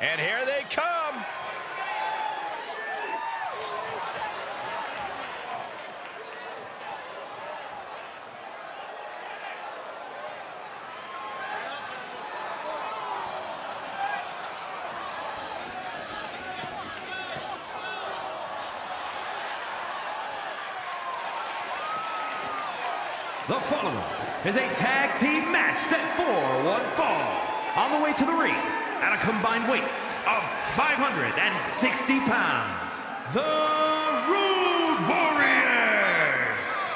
And here they come. The following is a tag team match set for one fall. On the way to the ring, at a combined weight of 560 pounds, the Road Warriors!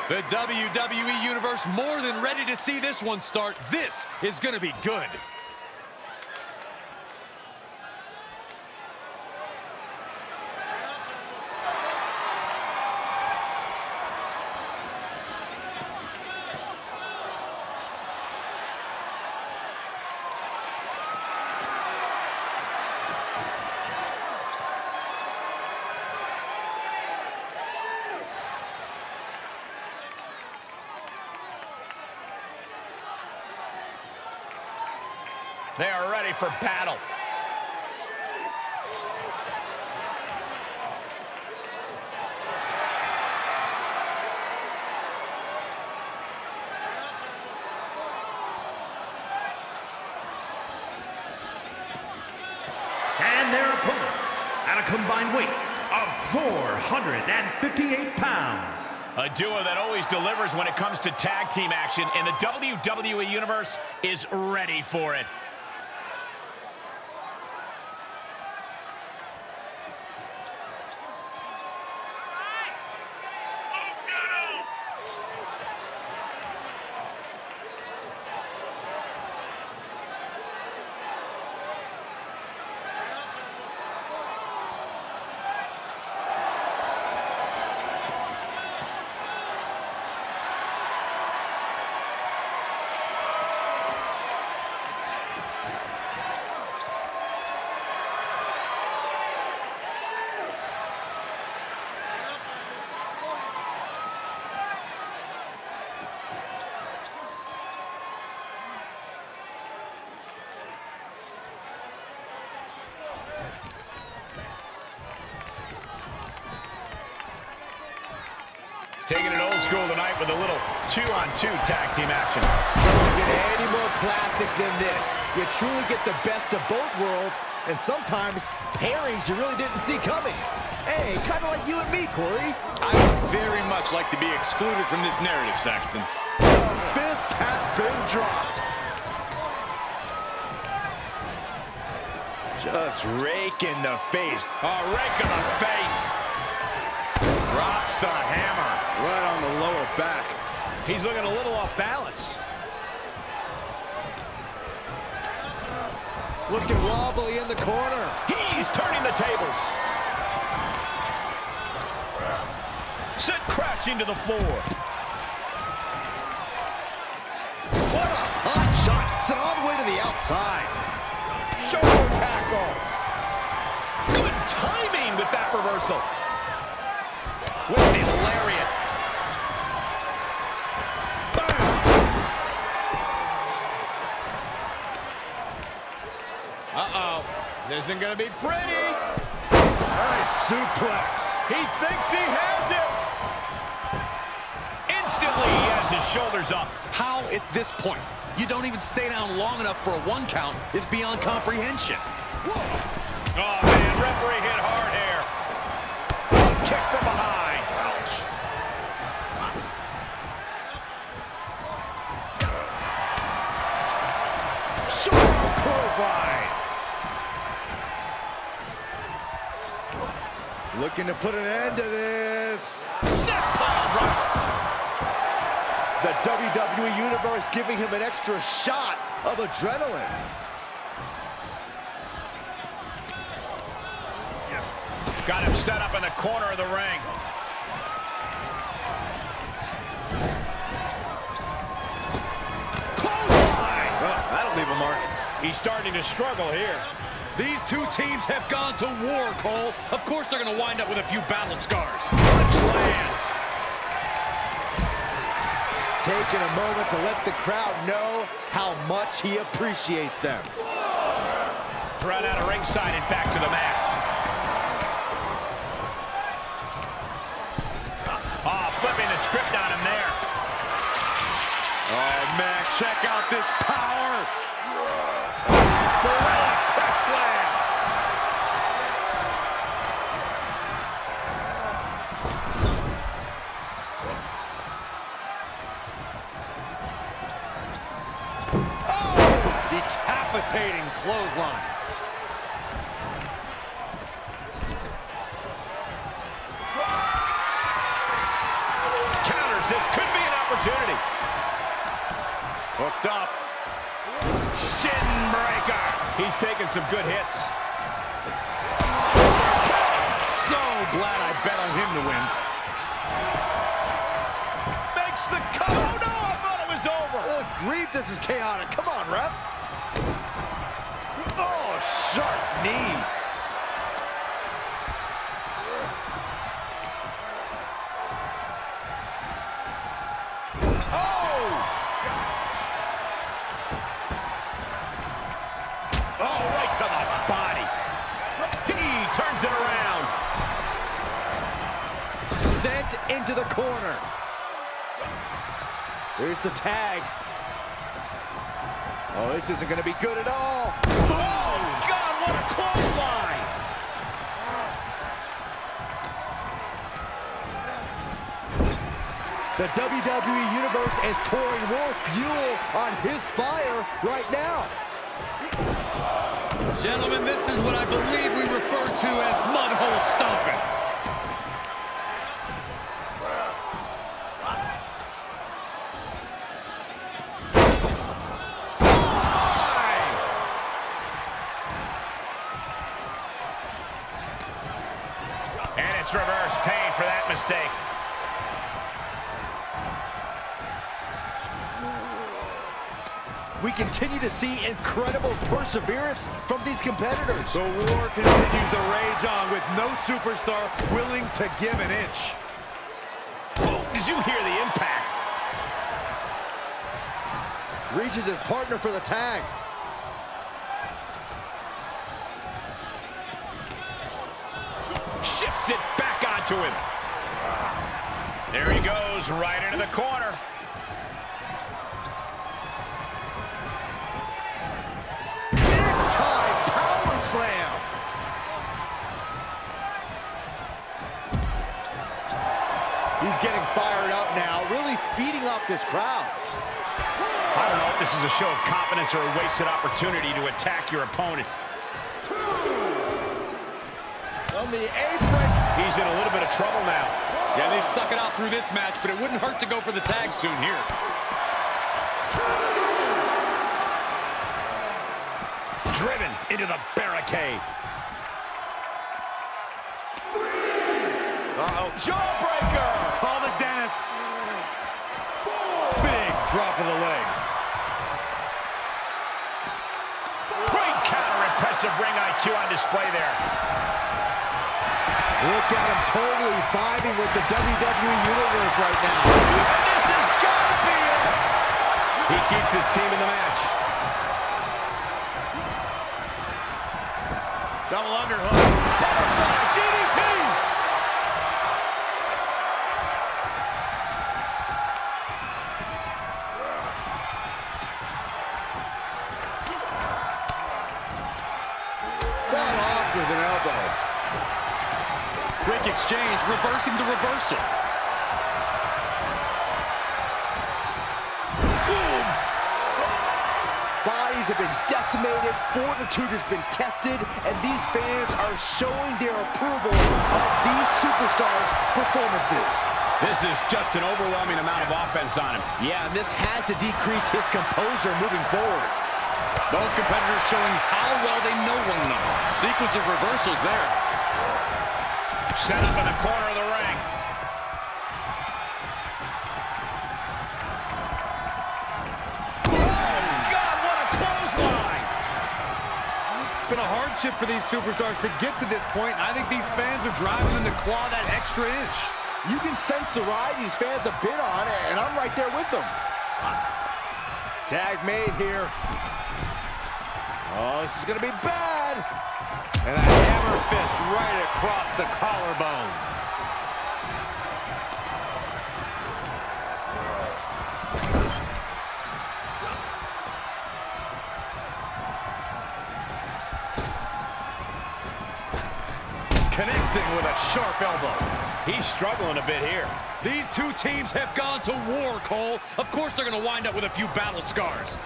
The WWE Universe more than ready to see this one start. This is going to be good. They are ready for battle. And their opponents, at a combined weight of 458 pounds, A duo that always delivers when it comes to tag team action, and the WWE Universe is ready for it. Taking it old school tonight with a little two-on-two tag team action. Doesn't get any more classic than this. You truly get the best of both worlds, and sometimes pairings you really didn't see coming. Hey, kind of like you and me, Corey. I would very much like to be excluded from this narrative, Saxton. Fist has been dropped. Just rake in the face. A rake in the face. Drops the hammer. Right on the lower back. He's looking a little off balance. Looking wobbly in the corner. He's turning the tables. Sent crashing to the floor. What a hot shot. Sent all the way to the outside. Shoulder tackle. Good timing with that reversal. With the lariat. Uh-oh. This isn't going to be pretty. Nice suplex. He thinks he has it. Instantly, he has his shoulders up. How at this point you don't even stay down long enough for a one count is beyond comprehension. Oh, man, referee hit Looking to put an end to this. Snap pile driver. The WWE Universe giving him an extra shot of adrenaline. Got him set up in the corner of the ring. Clothesline. Oh, that'll leave a mark. He's starting to struggle here. These two teams have gone to war, Cole. Of course they're going to wind up with a few battle scars. Punch lands. Taking a moment to let the crowd know how much he appreciates them. Run out of ringside and back to the mat. Oh, flipping the script on him there. Oh, man, check out this power. Slam. Oh, decapitating clothesline. Counters. This could be an opportunity. Hooked up. Shin breaker. He's taking some good hits. So glad I bet on him to win. Makes the cut. Oh, no, I thought it was over. Good grief, this is chaotic. Come on, ref. Oh, sharp knee. Into the corner. Here's the tag. Oh, this isn't going to be good at all. Oh, God, what a clothesline. The WWE Universe is pouring more fuel on his fire right now. Gentlemen, this is what I believe we refer to as mudhole stomping. And it's reverse pain for that mistake. We continue to see incredible perseverance from these competitors. The war continues to rage on with no superstar willing to give an inch. Oh, did you hear the impact? Reaches his partner for the tag. Shifts it back onto him. There he goes, right into the corner. Big time power slam. He's getting fired up now, really feeding off this crowd. I don't know if this is a show of confidence or a wasted opportunity to attack your opponent. On the apron. He's in a little bit of trouble now. They stuck it out through this match, but it wouldn't hurt to go for the tag soon here. Driven into the barricade. Uh-oh. Jawbreaker! Call the dentist. Big drop of the leg. Great counter, impressive ring IQ on display there. Look at him totally vibing with the WWE Universe right now. And this has got to be it. He keeps his team in the match. Double underhook. Quick exchange, reversing the reversal. Boom! Bodies have been decimated, fortitude has been tested, and these fans are showing their approval of these superstars' performances. This is just an overwhelming amount of offense on him. Yeah, and this has to decrease his composure moving forward. Both competitors showing how well they know one another. Sequence of reversals there. Set up in the corner of the ring. Oh, God, what a clothesline! It's been a hardship for these superstars to get to this point, point. I think these fans are driving them to claw that extra inch. You can sense the ride these fans have been on, and I'm right there with them. Tag made here. Oh, this is going to be bad. And a hammer fist right across the collarbone. Connecting with a sharp elbow. He's struggling a bit here. These two teams have gone to war, Cole. Of course they're going to wind up with a few battle scars.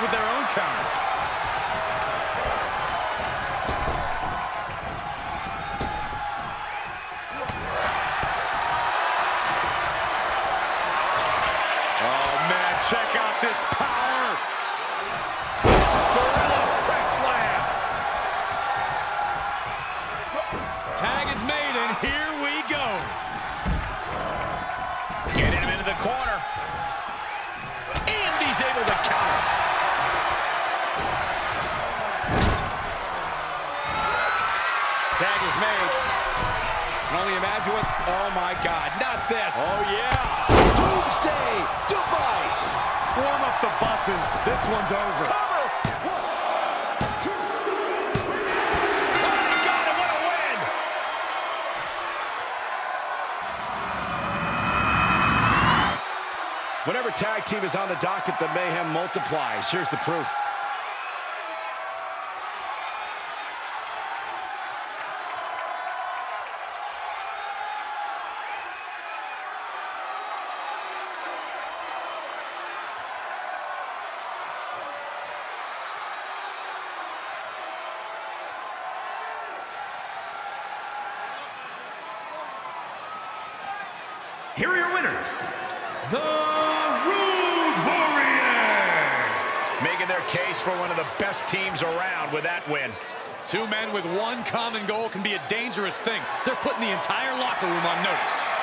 With their own counter. Buses. This one's over. Cover. And he got him. What a win. Whenever tag team is on the docket, the mayhem multiplies. Here's the proof. Here are your winners, the Road Warriors. Making their case for one of the best teams around with that win. Two men with one common goal can be a dangerous thing. They're putting the entire locker room on notice.